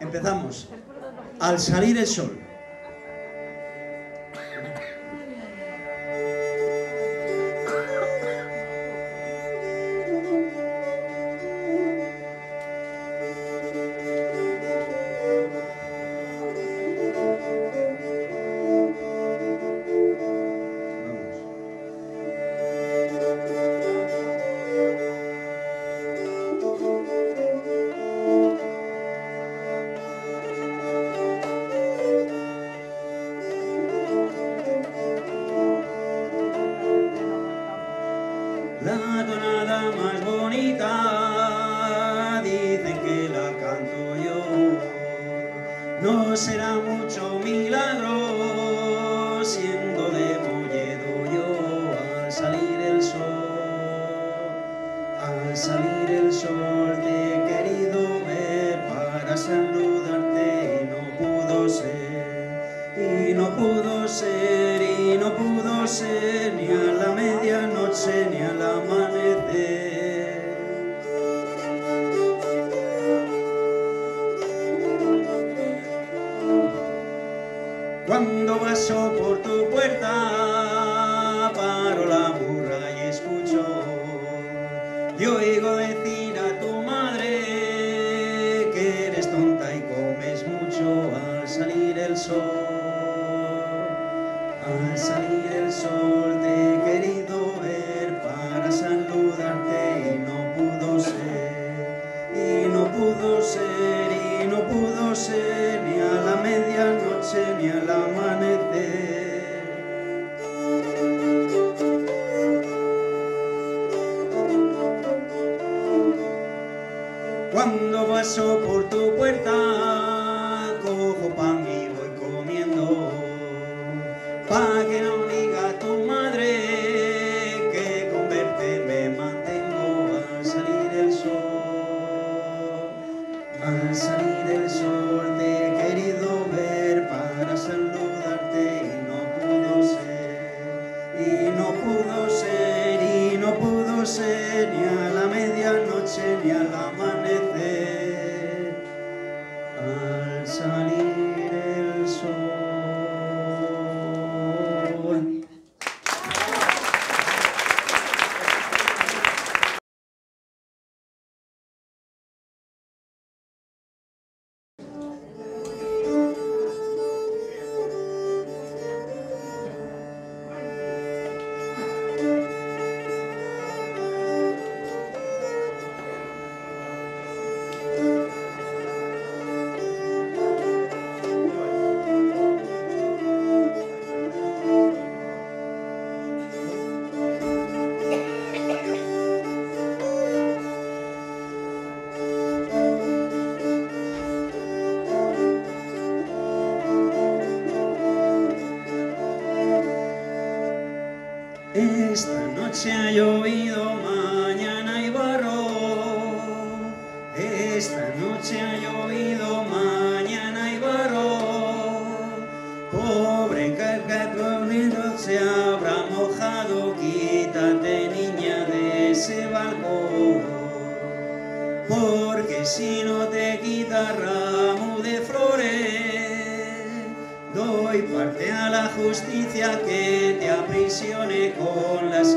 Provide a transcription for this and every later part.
Empezamos. Al salir el sol. será paso por tu puerta. noche ha llovido, mañana hay varón. Pobre carga tu se habrá mojado, quítate niña de ese balcón. Porque si no te quita ramo de flores, doy parte a la justicia que te aprisione con las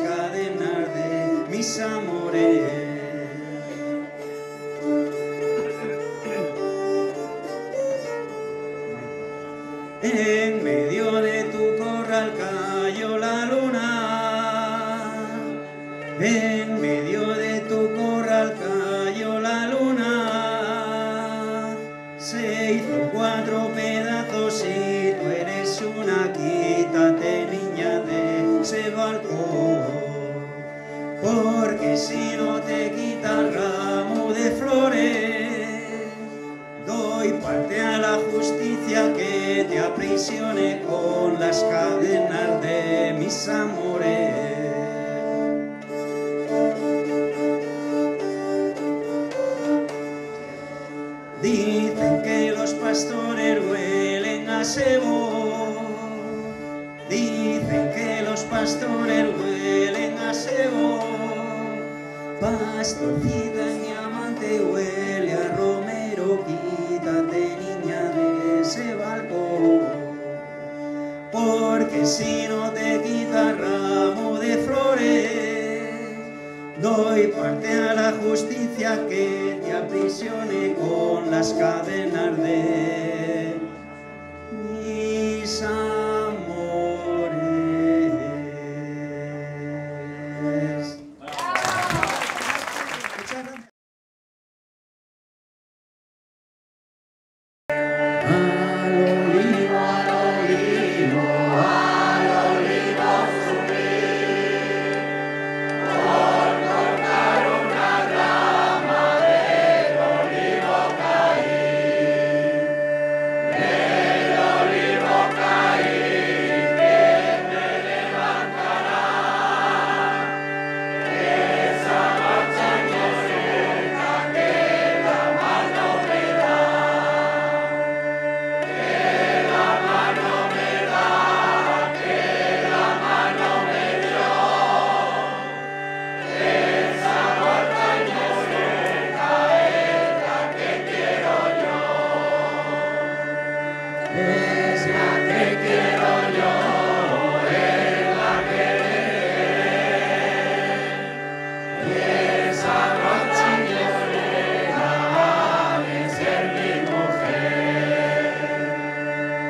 pastorero a sebo, Dicen que los pastores huelen a sebo. Pastorcita mi amante huele a romero, quítate niña de ese balcón. Porque si no te quita ramo de flores, Doy parte a la justicia que te aprisione con las cadenas de Es la que quiero yo el amar, es la rochina fría ser mi mujer.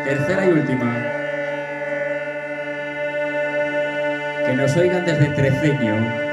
Tercera y última, que nos oigan desde treceño.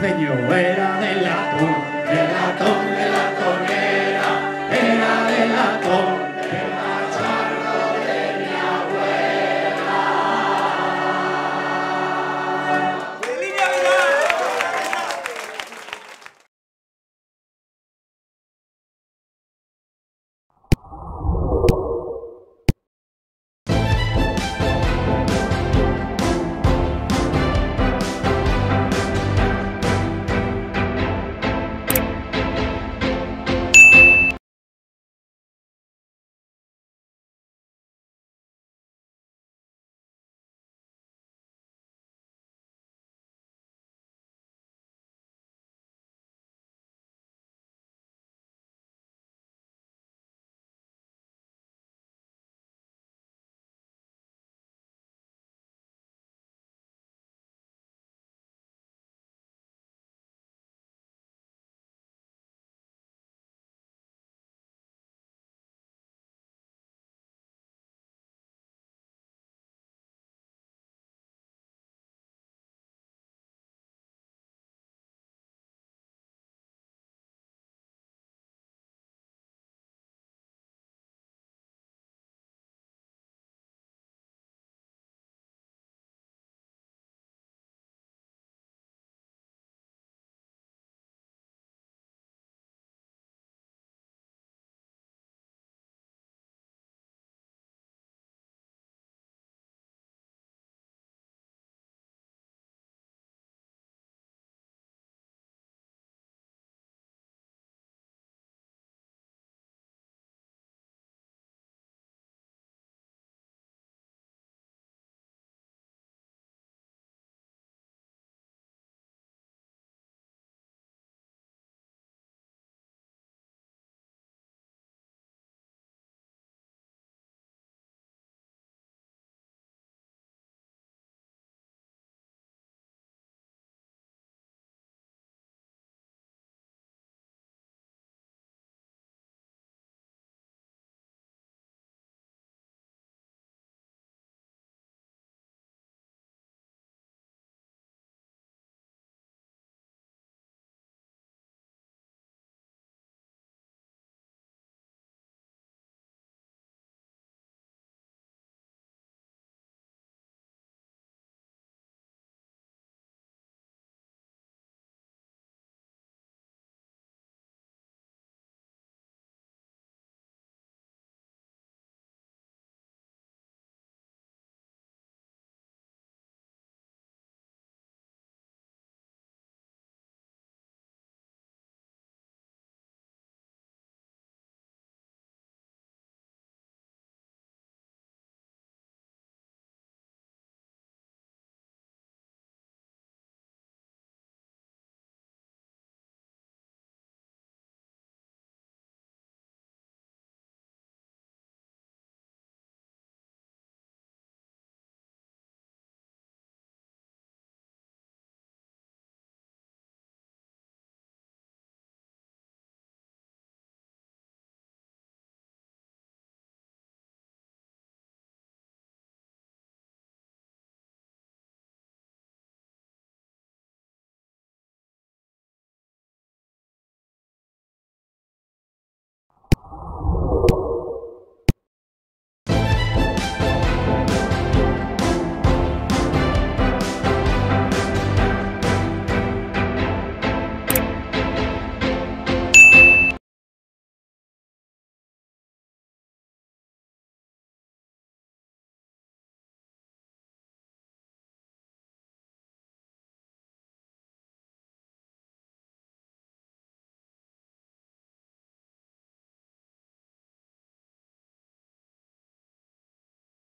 Señor, fuera de la